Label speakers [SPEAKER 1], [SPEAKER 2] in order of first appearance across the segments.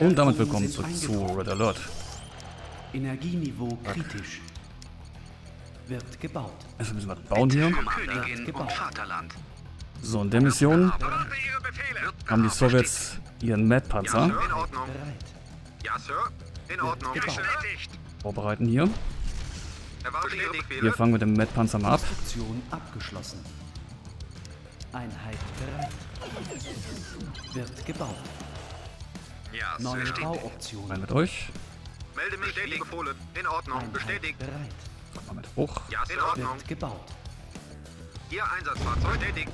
[SPEAKER 1] Und damit willkommen zurück zu Red Alert.
[SPEAKER 2] Energieniveau kritisch. Wird gebaut.
[SPEAKER 1] Erstmal müssen wir bauen hier. So, in der Mission haben die Sowjets ihren Mad-Panzer.
[SPEAKER 3] Ja, Sir. In Ordnung. Bestätigt.
[SPEAKER 1] Vorbereiten hier. Wir fangen mit dem Mad-Panzer mal ab.
[SPEAKER 2] Einheit bereit. Wird gebaut.
[SPEAKER 3] Ja,
[SPEAKER 2] Neue Bauoptionen.
[SPEAKER 1] mit euch.
[SPEAKER 3] Melde mich bestätigt. Befohlen. In Ordnung.
[SPEAKER 2] Einheit
[SPEAKER 3] Bestätigt.
[SPEAKER 2] bereit.
[SPEAKER 1] Mal mit hoch.
[SPEAKER 3] Ja, in Ordnung.
[SPEAKER 2] Wird gebaut.
[SPEAKER 3] Ihr Einsatzfahrzeug. Bestätigt.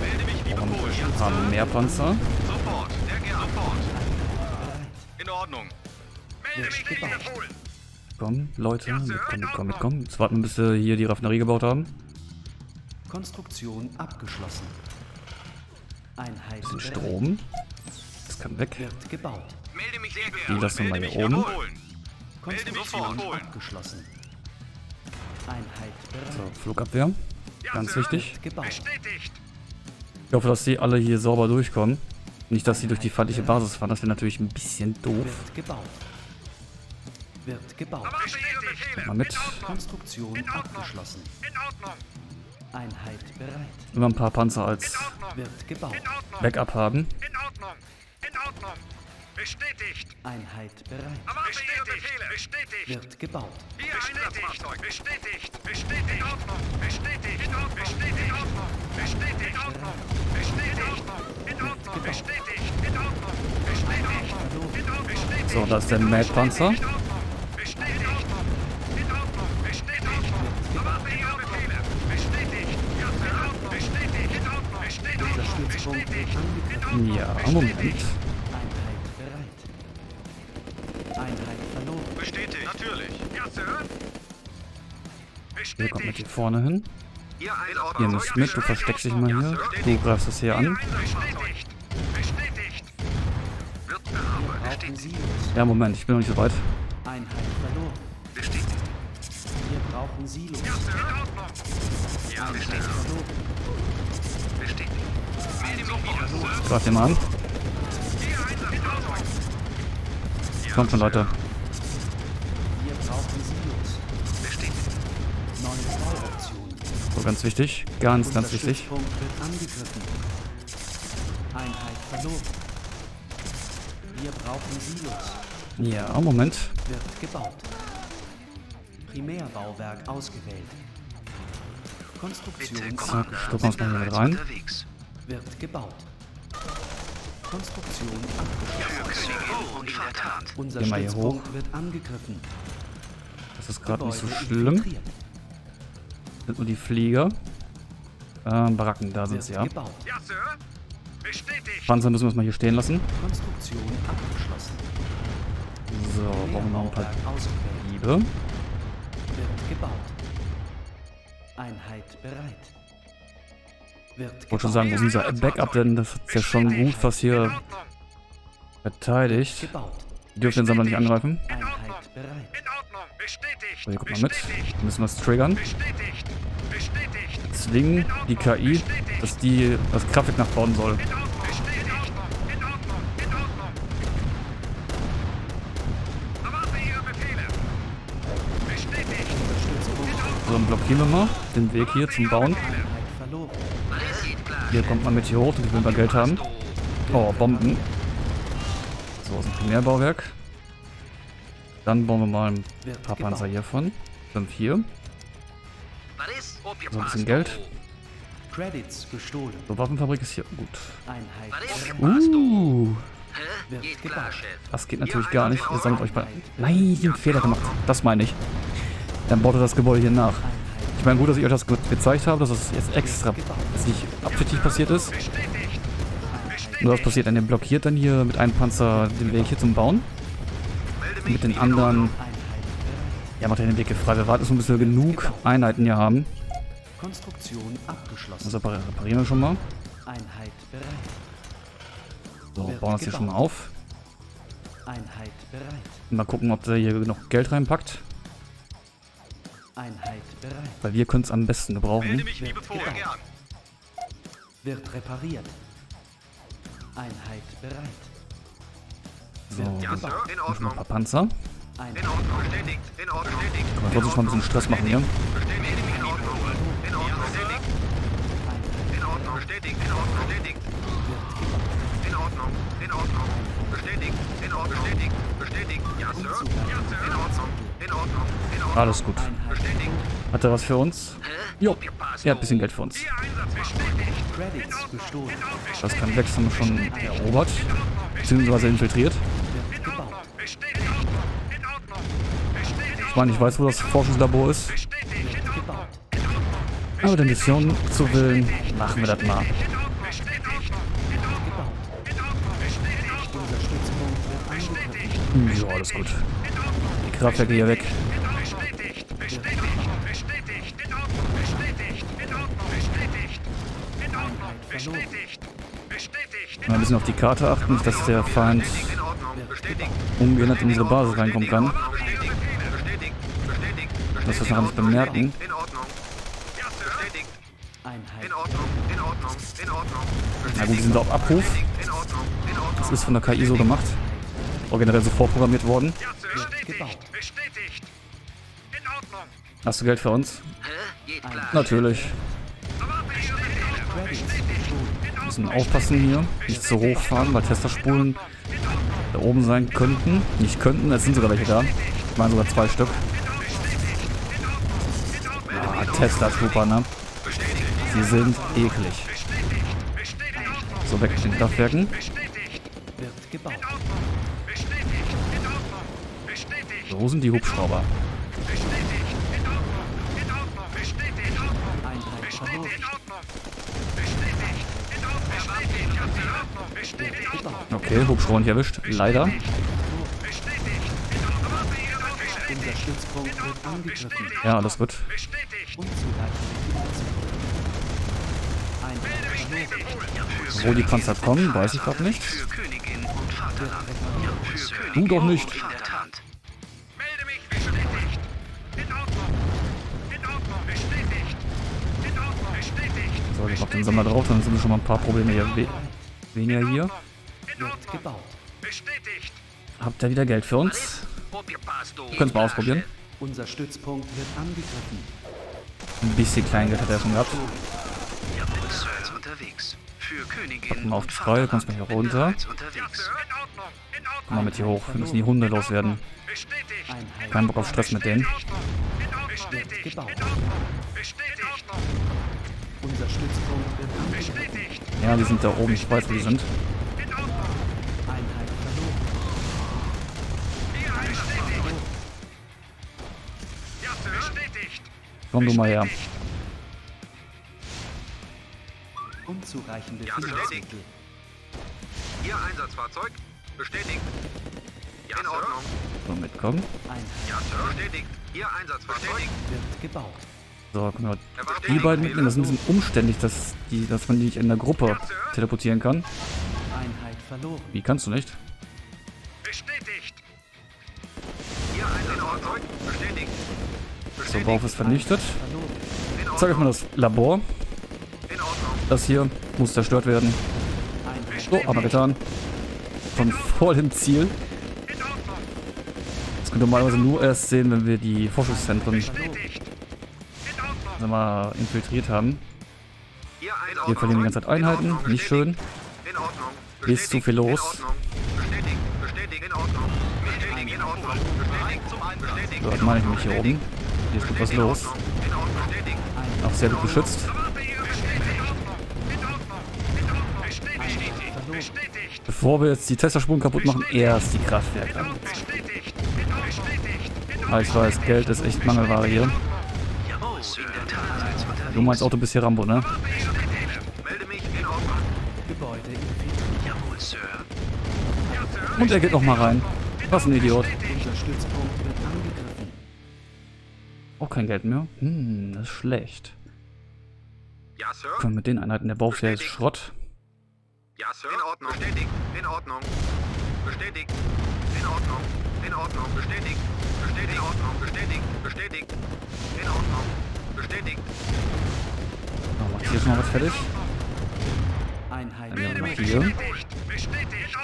[SPEAKER 3] Melde mich wie befohlen. Ja,
[SPEAKER 1] ein paar mehr Panzer.
[SPEAKER 3] Sofort. Sehr gerne. Sofort.
[SPEAKER 2] Bereit.
[SPEAKER 3] In Ordnung. Melde
[SPEAKER 2] Wird
[SPEAKER 3] mich wie
[SPEAKER 2] gebaut.
[SPEAKER 3] befohlen.
[SPEAKER 1] Komm, Leute, mitkommen, mitkommen, mitkommen. Jetzt warten wir, bis wir hier die Raffinerie gebaut haben.
[SPEAKER 2] Konstruktion abgeschlossen. Einheit
[SPEAKER 1] Bisschen
[SPEAKER 2] bereit.
[SPEAKER 1] Strom. Das kann weg.
[SPEAKER 2] Wird gebaut.
[SPEAKER 3] Melde mich sehr
[SPEAKER 1] Die
[SPEAKER 3] gerne.
[SPEAKER 1] lassen wir hier oben.
[SPEAKER 3] Melde mich sofort.
[SPEAKER 2] abgeschlossen. Einheit bereit.
[SPEAKER 1] So, Flugabwehr. Ganz wichtig.
[SPEAKER 2] Wird gebaut.
[SPEAKER 3] Bestätigt.
[SPEAKER 1] Ich hoffe, dass die alle hier sauber durchkommen. Nicht, dass sie durch die feindliche Basis fahren. Das wäre natürlich ein bisschen doof.
[SPEAKER 2] Wird gebaut. Wird gebaut.
[SPEAKER 3] Erwarte Ihre Befehle.
[SPEAKER 1] Mal mit.
[SPEAKER 3] In Ordnung.
[SPEAKER 2] Konstruktion
[SPEAKER 3] In Ordnung.
[SPEAKER 2] abgeschlossen.
[SPEAKER 3] In Ordnung.
[SPEAKER 2] Einheit bereit.
[SPEAKER 1] Immer ein paar Panzer als
[SPEAKER 3] In Ordnung.
[SPEAKER 2] Wird gebaut.
[SPEAKER 3] In Ordnung.
[SPEAKER 1] Backup haben.
[SPEAKER 3] Ordnung. Bestätigt.
[SPEAKER 2] Einheit bereit.
[SPEAKER 3] Erwarte Ihre Befehle. Bestätigt.
[SPEAKER 2] Wird gebaut.
[SPEAKER 3] Ihr Einsatzfahrzeug. Bestätigt. Bestätigt. In Ordnung. Bestätigt. In Ordnung. Bestätigt. In Ordnung. Bestätigt. In Ordnung. Bestätigt. In Ordnung. In Ordnung. Bestätigt. In Ordnung. Bestätigt. In Ordnung. Bestätigt.
[SPEAKER 1] So, da ist der Mad-Panzer.
[SPEAKER 3] In Ordnung. Bestätigt. Natürlich. Ja, Sir.
[SPEAKER 1] Hier kommt mit
[SPEAKER 3] Bestätigt.
[SPEAKER 1] hier vorne hin. Hier nimmst mit, du versteckst dich mal hier. Du greifst es hier an.
[SPEAKER 3] Bestätigt. Bestätigt. Wird bearbeitet.
[SPEAKER 1] Ja, Moment, ich bin noch nicht so weit.
[SPEAKER 2] Einheit verloren.
[SPEAKER 3] Bestätigt.
[SPEAKER 2] Wir brauchen Silos.
[SPEAKER 3] Ja, Sir. In Ordnung. Ja, bestätigt. Bestätigt. Melde mich wieder, Sir.
[SPEAKER 1] Greif den mal an. Kommt schon, Leute.
[SPEAKER 2] Wir brauchen Silos.
[SPEAKER 3] Bestätigt.
[SPEAKER 2] Neue Bauoptionen.
[SPEAKER 1] So, ganz wichtig. Ganz, ganz wichtig.
[SPEAKER 2] Einheit verloren. Wir brauchen Silos.
[SPEAKER 1] Ja, Moment.
[SPEAKER 2] Wird gebaut. Primärbauwerk ausgewählt. Konstruktion
[SPEAKER 1] Zack, stoppen wir uns mal mit rein.
[SPEAKER 3] Unterwegs.
[SPEAKER 2] wird gebaut. Konstruktion abgeschlossen. Unser
[SPEAKER 1] Geh mal hier
[SPEAKER 2] Stützpunkt wird angegriffen.
[SPEAKER 1] Das ist gerade nicht so schlimm. Sind nur die Flieger. Ähm, Baracken, da sind sie ja.
[SPEAKER 3] Ja, Sir. Bestätigt.
[SPEAKER 1] Panzer müssen wir es mal hier stehen lassen.
[SPEAKER 2] Konstruktion abgeschlossen.
[SPEAKER 1] So, brauchen wir noch ein paar. Diebe.
[SPEAKER 2] Wird gebaut. Einheit bereit. Wird
[SPEAKER 1] Ich wollte schon sagen, wo ist unser Backup denn? Das ist ja schon gut, was hier verteidigt. Die dürfen den Sammler nicht angreifen.
[SPEAKER 2] Einheit bereit.
[SPEAKER 3] In Ordnung. Bestätigt.
[SPEAKER 1] So, hier guck mal mit.
[SPEAKER 3] Bestätigt.
[SPEAKER 1] Müssen wir es triggern.
[SPEAKER 3] Bestätigt. Bestätigt.
[SPEAKER 1] Zwingen die KI, dass die das Kraftwerk nachbauen soll.
[SPEAKER 3] Bestätigt. Bestätigt.
[SPEAKER 1] So, dann blockieren wir mal den Weg hier zum Bauen. Hier kommt man mit hier hoch, damit wir mal Geld haben. Oh, Bomben. So, ist ein Primärbauwerk. Dann bauen wir mal ein paar
[SPEAKER 2] gebaut.
[SPEAKER 1] Panzer hiervon. Fünf hier. So ein bisschen Geld.
[SPEAKER 2] Credits gestohlen.
[SPEAKER 1] So, Waffenfabrik ist hier. Gut. Uh, das geht natürlich gar nicht. Ihr sammelt euch bei. Nein, ich hab einen Fehler gemacht. Das meine ich. Dann baut ihr das Gebäude hier nach. Ich meine, gut, dass ich euch das ge gezeigt habe, dass es jetzt extra, dass nicht absichtlich passiert ist. Nur was passiert, dann ihr blockiert dann hier mit einem Panzer den Weg hier zum Bauen. Mit den anderen, ja, macht ihr den Weg frei. Wir warten, bis wir genug Einheiten hier haben.
[SPEAKER 2] Konstruktion abgeschlossen.
[SPEAKER 1] Also repar- reparieren wir schon mal.
[SPEAKER 2] Einheit bereit.
[SPEAKER 1] So, bauen das hier schon mal auf.
[SPEAKER 2] Einheit bereit.
[SPEAKER 1] Mal gucken, ob der hier noch Geld reinpackt.
[SPEAKER 2] Einheit bereit.
[SPEAKER 1] Weil wir können es am besten
[SPEAKER 3] Melde
[SPEAKER 1] gebrauchen.
[SPEAKER 3] mich wie befohlen. Gern.
[SPEAKER 2] Wird repariert. Einheit bereit.
[SPEAKER 1] So,
[SPEAKER 3] Ja, Sir. In
[SPEAKER 1] noch ein
[SPEAKER 3] Ordnung.
[SPEAKER 1] paar Panzer.
[SPEAKER 3] In Ordnung. Bestätigt. In Ordnung. Bestätigt.
[SPEAKER 1] Wir trotzdem schon mal ein bisschen Stress machen hier.
[SPEAKER 3] Bestätigt. In Ordnung. In Ordnung. Bestätigt. In Ordnung. Bestätigt. In Ordnung. Bestätigt. In Ordnung. In Ordnung. Bestätigt. In Ordnung. Bestätigt. Bestätigt. Ja, Sir. Ja, Sir. In Ordnung. In Ordnung. In Ordnung.
[SPEAKER 1] Alles gut.
[SPEAKER 3] Bestätigt.
[SPEAKER 1] Hat er was für uns? Jo, er hat ein bisschen Geld für uns. Das kann wir schon erobert. Beziehungsweise infiltriert. Ich meine, ich weiß, wo das Forschungslabor ist. Aber der Mission zu willen, machen wir das mal. Hm, Ja, alles gut. Die Kraftwerke hier weg. Mal ein bisschen auf die Karte achten, dass der Feind. Ungehindert in unsere Basis reinkommen kann. Dass wir es noch nicht bemerken. Na gut, die sind auf Abruf. Das ist von der KI so gemacht. Auch generell so vorprogrammiert worden. Hast du Geld für uns? Natürlich. Müssen aufpassen hier. Nicht zu hoch fahren, weil Testerspulen da oben sein könnten. Nicht könnten, es sind sogar welche da. Ich meine sogar zwei Stück. Ah, Tesla-Trooper, ne? Sie sind eklig. So, weg mit den Kraftwerken. So sind die Hubschrauber.
[SPEAKER 3] Bestätigt. In Ordnung. In Ordnung. Bestätigt. In Ordnung.
[SPEAKER 2] Einheit verloren.
[SPEAKER 3] In Ordnung. Bestätigt. In Ordnung. Bestätigt. Ja, in Ordnung. Bestätigt. In Ordnung.
[SPEAKER 1] Okay, Hubschrauber nicht erwischt. Leider.
[SPEAKER 2] Wird.
[SPEAKER 1] Ja.
[SPEAKER 2] Einheit verloren.
[SPEAKER 1] Wo die Panzer kommen, weiß ich gerade nicht. Du doch nicht. So, ich mach den Sammler drauf, dann sind schon mal ein paar Probleme hier we weniger hier.
[SPEAKER 2] Wird gebaut.
[SPEAKER 3] Bestätigt.
[SPEAKER 1] Habt ihr wieder Geld für uns? Könnt mal ausprobieren.
[SPEAKER 2] Unser Stützpunkt wird angegriffen.
[SPEAKER 1] Ein bisschen Kleingeld hat er schon gehabt.
[SPEAKER 4] Königin
[SPEAKER 1] Mal auf
[SPEAKER 4] und
[SPEAKER 1] frei, kannst mal hier runter.
[SPEAKER 3] Ja.
[SPEAKER 1] Komm mal mit hier hoch. Wir müssen die Hunde loswerden. Kein Bock auf Stress mit denen.
[SPEAKER 2] Unser Stützpunkt wird.
[SPEAKER 3] Bestätigt.
[SPEAKER 1] Ja, die sind da oben. Ich weiß, wo die sind.
[SPEAKER 2] Einheit verloren.
[SPEAKER 3] Ja, bestätigt. Ja. Bestätigt.
[SPEAKER 1] Komm du mal her.
[SPEAKER 2] Unzureichende
[SPEAKER 3] Ja,
[SPEAKER 2] Finanzmittel.
[SPEAKER 3] Ihr Einsatzfahrzeug. Bestätigt. Ja, in Ordnung.
[SPEAKER 1] So, mitkommen.
[SPEAKER 2] Einheit
[SPEAKER 3] Ja, Sir. Bestätigt. Ihr Einsatzfahrzeug.
[SPEAKER 2] wird gebaut.
[SPEAKER 1] So, können wir die beiden mitnehmen. Das ist ein bisschen umständlich, dass, die, dass man die nicht in der Gruppe teleportieren kann.
[SPEAKER 2] Einheit verloren.
[SPEAKER 1] Wie kannst du nicht?
[SPEAKER 3] Bestätigt. Ihr.
[SPEAKER 1] So, Bauch ist vernichtet. Ich zeige euch mal das Labor. Das hier muss zerstört werden. So, haben wir getan. Schon vor dem Ziel. Das können wir normalerweise nur erst sehen, wenn wir die Forschungszentren Sagen wir mal, infiltriert haben. Wir verlieren die ganze Zeit Einheiten. Nicht schön.
[SPEAKER 3] In Ordnung.
[SPEAKER 1] Hier ist zu viel los. So, das meine ich nämlich hier oben. Hier ist gut was los. Auch sehr gut geschützt. Bevor wir jetzt die Testerspuren kaputt machen, erst die Kraftwerke. Ah, ich weiß, Geld ist echt Mangelware hier. Du meinst Auto bis hier Rambo, ne? Und er geht noch mal rein. Was ein Idiot. Auch kein Geld mehr. Hm, das ist schlecht.
[SPEAKER 3] Ja, Sir.
[SPEAKER 1] Können mit den Einheiten der Baufähigkeit ist Schrott.
[SPEAKER 3] Ja, Sir. In Ordnung. Bestätigt. In Ordnung. Bestätigt. In Ordnung. In Ordnung. Bestätigt. Bestätigt. In Ordnung. Bestätigt. Bestätigt. In Ordnung. Bestätigt.
[SPEAKER 1] So, macht hier schon mal was fertig.
[SPEAKER 2] Einheit
[SPEAKER 1] Dann
[SPEAKER 2] verloren.
[SPEAKER 1] hier.
[SPEAKER 3] Bestätigt.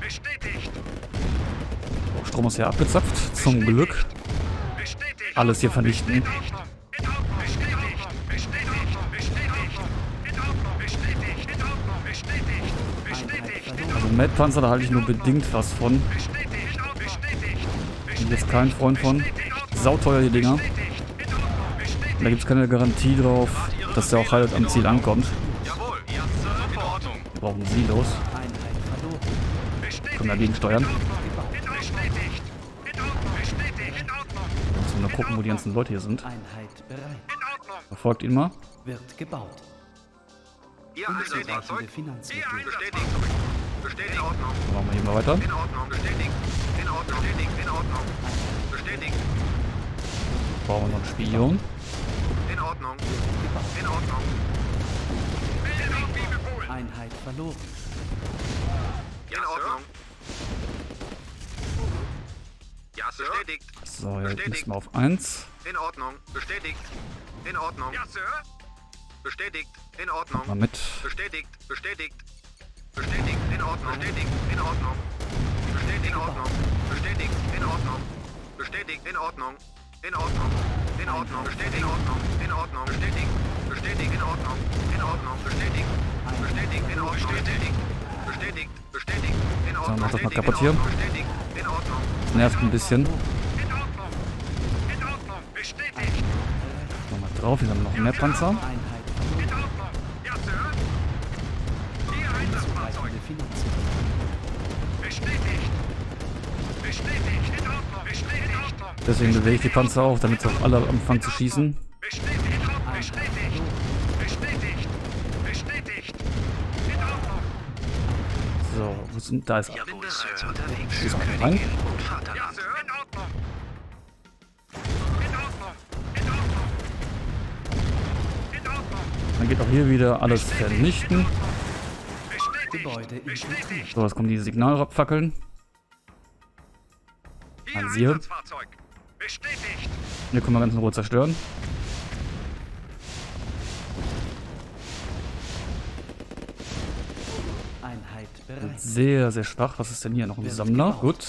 [SPEAKER 3] Bestätigt.
[SPEAKER 1] Strom ist ja abgezapft. Zum Glück. Alles hier vernichten. Also Mad-Panzer, da halte ich nur bedingt was von. Bin jetzt kein Freund von. Sauteuer die Dinger. Da gibt es keine Garantie drauf, dass der auch halt am Ziel ankommt. Wir brauchen Silos.
[SPEAKER 2] Einheit verloren.
[SPEAKER 3] Bestätigt.
[SPEAKER 1] Können dagegen steuern.
[SPEAKER 3] In Ordnung. Bestätigt. In Ordnung. Bestätigt. In Ordnung.
[SPEAKER 1] Müssen wir nur gucken, wo die ganzen Leute hier sind. Verfolgt ihn mal.
[SPEAKER 2] Wird gebaut.
[SPEAKER 4] Ihr
[SPEAKER 2] Finanzmittel.
[SPEAKER 4] Bestätigt.
[SPEAKER 1] Machen wir hier mal weiter.
[SPEAKER 4] In Ordnung. Bestätigt. In Ordnung. Bestätigt. In Ordnung. Bestätigt.
[SPEAKER 1] Brauchen wir noch einen Spion.
[SPEAKER 4] In Ordnung. In Ordnung.
[SPEAKER 3] Meldung wie befohlen.
[SPEAKER 2] Einheit verloren.
[SPEAKER 4] In Ordnung. Ja, Sir. Bestätigt.
[SPEAKER 1] So, jetzt müssen wir auf 1.
[SPEAKER 4] In Ordnung. Bestätigt. In Ordnung.
[SPEAKER 3] Ja, Sir.
[SPEAKER 4] Bestätigt. In Ordnung.
[SPEAKER 1] Mal mit.
[SPEAKER 4] Bestätigt. Bestätigt. Bestätigt. In Ordnung. Bestätigt. In Ordnung. Bestätigt. In Ordnung. Bestätigt. In Ordnung. Bestätigt. In Ordnung. In Ordnung. In Ordnung. Bestätigt. In Ordnung. In Ordnung. Bestätigt. Bestätigt. In Ordnung. In Ordnung. Bestätigt. Bestätigt. In Ordnung. Bestätigt. Bestätigt. Bestätigt. In Ordnung.
[SPEAKER 1] mach das mal
[SPEAKER 4] Bestätigt.
[SPEAKER 1] kaputt hier. Das nervt ein bisschen.
[SPEAKER 3] In Ordnung. In Ordnung. Bestätigt.
[SPEAKER 1] Nochmal drauf. Hier haben noch mehr Panzer.
[SPEAKER 2] Unzureichende Finanzmittel.
[SPEAKER 3] Bestätigt. Bestätigt.
[SPEAKER 1] Deswegen bewege ich die Panzer auch, damit sie auch alle anfangen zu schießen.
[SPEAKER 3] Bestätigt. In Ordnung. Bestätigt. Bestätigt. Bestätigt. In Ordnung.
[SPEAKER 1] So, wo sind, da ist er.
[SPEAKER 4] Jawohl, Sir. Unterwegs.
[SPEAKER 1] Ist einer rein? Dann geht auch hier wieder alles vernichten. So, jetzt kommen die Signalfackeln. An Sie.
[SPEAKER 3] Bestätigt.
[SPEAKER 1] Hier können wir ganz in Ruhe zerstören.
[SPEAKER 2] Einheit bereit.
[SPEAKER 1] Sehr, sehr schwach. Was ist denn hier? Noch ein Sammler. Gut.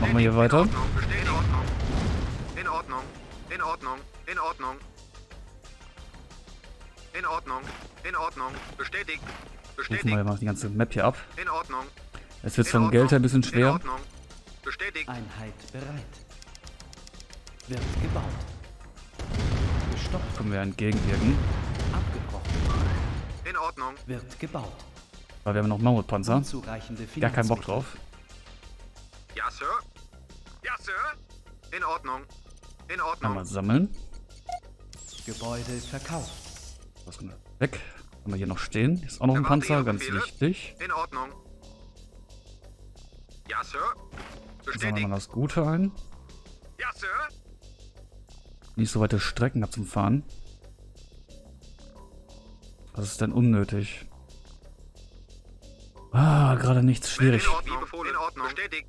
[SPEAKER 1] Machen wir hier weiter.
[SPEAKER 4] In Ordnung. Bestätigt. In Ordnung. In Ordnung. In Ordnung. In Ordnung. Ordnung. Bestätigt.
[SPEAKER 1] Rufen wir
[SPEAKER 4] Bestätigt.
[SPEAKER 1] mal die ganze Map hier ab.
[SPEAKER 4] In Ordnung.
[SPEAKER 1] Jetzt wird es
[SPEAKER 4] In
[SPEAKER 1] vom Geld her ein bisschen
[SPEAKER 4] In
[SPEAKER 1] schwer.
[SPEAKER 4] Bestätigt.
[SPEAKER 2] Einheit bereit. Wird gebaut. Gestoppt.
[SPEAKER 1] Können wir entgegenwirken.
[SPEAKER 2] Abgebrochen.
[SPEAKER 4] In Ordnung.
[SPEAKER 2] Wird gebaut.
[SPEAKER 1] Weil wir haben noch Mammutpanzer. Gar keinen Bock drauf.
[SPEAKER 4] Ja, Sir.
[SPEAKER 3] Ja, Sir.
[SPEAKER 4] In Ordnung. In Ordnung.
[SPEAKER 1] Einmal sammeln.
[SPEAKER 2] Gebäude verkauft.
[SPEAKER 1] Können wir weg. Haben wir hier noch stehen. Hier ist auch noch ein Panzer, ganz wichtig.
[SPEAKER 4] In Ordnung. Ja, Sir.
[SPEAKER 1] Sammeln wir mal das Gute ein.
[SPEAKER 3] Ja, Sir.
[SPEAKER 1] Nicht so weite Strecken ab zum Fahren. Was ist denn unnötig? Ah, gerade nichts. Schwierig.
[SPEAKER 4] In Ordnung. In Ordnung. Bestätigt.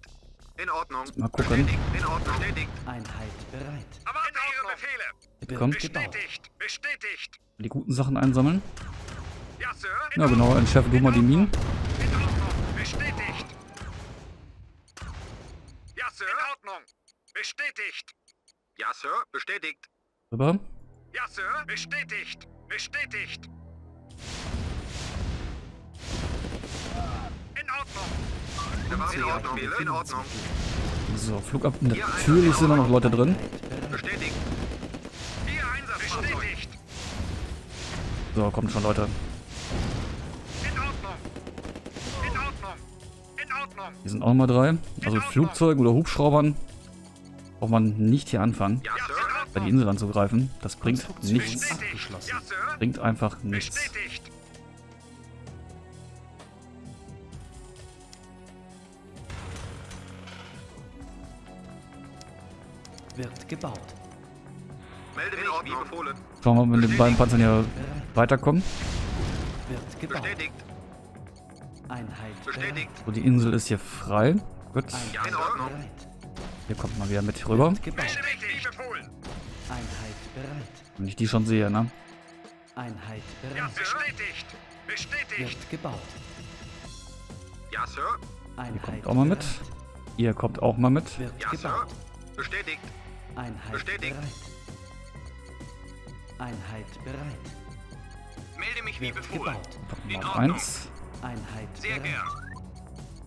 [SPEAKER 4] In Ordnung.
[SPEAKER 1] Mal gucken.
[SPEAKER 4] Bestätigt. In Ordnung. Bestätigt.
[SPEAKER 2] Einheit bereit.
[SPEAKER 3] Erwarte Ihre Befehle.
[SPEAKER 1] Komm.
[SPEAKER 2] gebaut.
[SPEAKER 3] Bestätigt. Bestätigt.
[SPEAKER 1] Die guten Sachen einsammeln.
[SPEAKER 3] Ja, Sir.
[SPEAKER 1] Ja, genau. Entschärfe du mal die Minen.
[SPEAKER 3] In Ordnung. Bestätigt. Ja, Sir. In Ordnung. Bestätigt.
[SPEAKER 4] Ja, Sir. Bestätigt.
[SPEAKER 1] Rüber.
[SPEAKER 3] Ja, Sir. Bestätigt. Bestätigt. In Ordnung.
[SPEAKER 4] In Ordnung. In Ordnung.
[SPEAKER 1] So, Flug ab. Natürlich sind da noch Leute drin.
[SPEAKER 4] Bestätigt.
[SPEAKER 1] So, kommt schon Leute.
[SPEAKER 3] In Ordnung. In Ordnung. In Ordnung.
[SPEAKER 1] Hier sind auch noch mal drei. Also Flugzeugen oder Hubschraubern braucht man nicht hier anfangen.
[SPEAKER 3] In
[SPEAKER 1] bei die
[SPEAKER 3] Ordnung.
[SPEAKER 1] Insel anzugreifen. Das bringt nichts. Bringt einfach nichts.
[SPEAKER 2] Wird gebaut.
[SPEAKER 4] Melde mich wie befohlen.
[SPEAKER 1] Schauen wir mal, wenn die beiden Panzern hier weiterkommen.
[SPEAKER 2] Wird gebaut.
[SPEAKER 4] Bestätigt.
[SPEAKER 2] Einheit
[SPEAKER 4] Bestätigt.
[SPEAKER 1] So, die Insel ist hier frei. Gut.
[SPEAKER 4] Ja,
[SPEAKER 2] Einheit
[SPEAKER 4] in Ordnung.
[SPEAKER 2] bereit.
[SPEAKER 1] Hier kommt mal wieder mit rüber.
[SPEAKER 2] Einheit bereit.
[SPEAKER 1] Wenn ich die schon sehe, ne?
[SPEAKER 2] Einheit
[SPEAKER 3] Ja,
[SPEAKER 2] bereit.
[SPEAKER 3] bestätigt. Bestätigt.
[SPEAKER 2] Wird gebaut.
[SPEAKER 4] Ja, Sir.
[SPEAKER 2] Einheit
[SPEAKER 1] kommt auch mal mit.
[SPEAKER 2] bereit.
[SPEAKER 1] Ihr kommt auch mal mit.
[SPEAKER 2] Wird
[SPEAKER 4] Ja, Sir.
[SPEAKER 2] gebaut.
[SPEAKER 4] Bestätigt.
[SPEAKER 2] Einheit
[SPEAKER 4] Bestätigt.
[SPEAKER 2] bereit. Einheit bereit.
[SPEAKER 3] Melde mich wie befohlen.
[SPEAKER 2] gebaut.
[SPEAKER 3] In Ordnung.
[SPEAKER 1] eins.
[SPEAKER 2] Einheit
[SPEAKER 3] Sehr
[SPEAKER 2] bereit.
[SPEAKER 3] gern.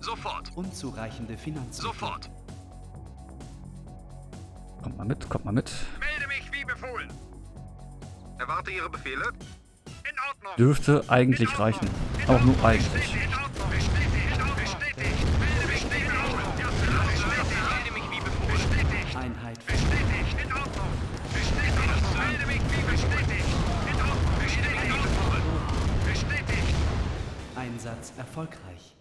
[SPEAKER 3] Sofort.
[SPEAKER 2] Unzureichende Finanzen.
[SPEAKER 3] Sofort.
[SPEAKER 1] Kommt mal mit, kommt mal mit.
[SPEAKER 3] Melde mich wie befohlen.
[SPEAKER 4] Erwarte Ihre Befehle.
[SPEAKER 3] In Ordnung.
[SPEAKER 1] Dürfte eigentlich
[SPEAKER 3] In Ordnung.
[SPEAKER 1] reichen. Auch nur
[SPEAKER 3] Ordnung.
[SPEAKER 1] eigentlich.
[SPEAKER 3] Bestätigt. In Ordnung. Bestätigt. In Ordnung. Bestätigt. Melde mich wie befohlen. Ja, bestätigt. Melde mich wie befohlen. Bestätigt.
[SPEAKER 2] Einheit
[SPEAKER 3] Bestätigt. In Ordnung. Bestätigt. Melde mich wie bestätigt. In Ordnung. Bestätigt. In Ordnung. Bestätigt.
[SPEAKER 2] Einsatz erfolgreich.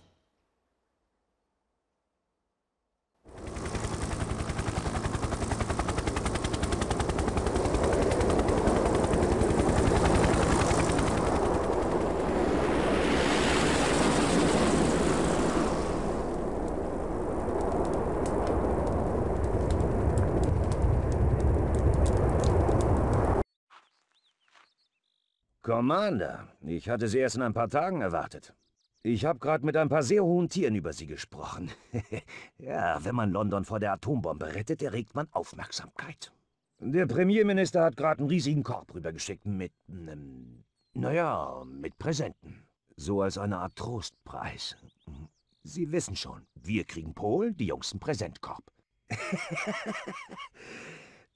[SPEAKER 5] Commander, ich hatte Sie erst in ein paar Tagen erwartet. Ich habe gerade mit ein paar sehr hohen Tieren über Sie gesprochen. ja, wenn man London vor der Atombombe rettet, erregt man Aufmerksamkeit. Der Premierminister hat gerade einen riesigen Korb rübergeschickt mit, ähm, naja, mit Präsenten. So als eine Art Trostpreis. Sie wissen schon, wir kriegen Polen, die Jungs einen Präsentkorb.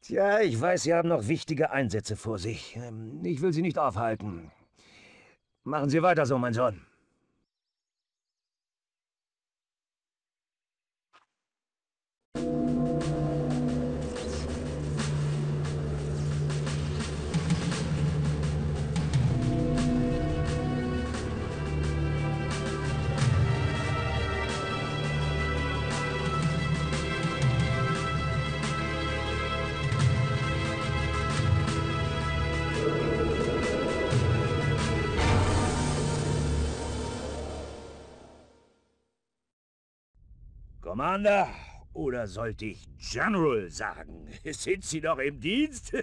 [SPEAKER 5] Tja, ich weiß, Sie haben noch wichtige Einsätze vor sich. Ähm, Ich will Sie nicht aufhalten. Machen Sie weiter so, mein Sohn. Commander, oder sollte ich General sagen? Sind Sie noch im Dienst?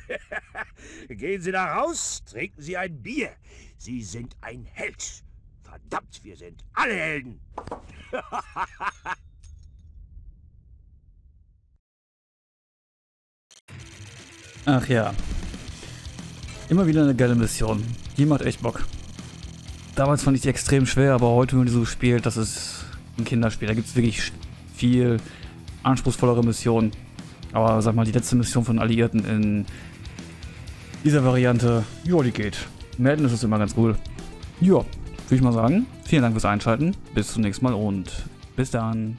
[SPEAKER 5] Gehen Sie da raus, trinken Sie ein Bier. Sie sind ein Held. Verdammt, wir sind alle Helden.
[SPEAKER 1] Ach ja. Immer wieder eine geile Mission. Die macht echt Bock. Damals fand ich die extrem schwer, aber heute, wenn man die so spielt, das ist ein Kinderspiel. Da gibt es wirklich viel anspruchsvollere Missionen. Aber sag mal, die letzte Mission von Alliierten in dieser Variante, ja, die geht. Melden ist es immer ganz cool. Ja, würde ich mal sagen. Vielen Dank fürs Einschalten. Bis zum nächsten Mal und bis dann.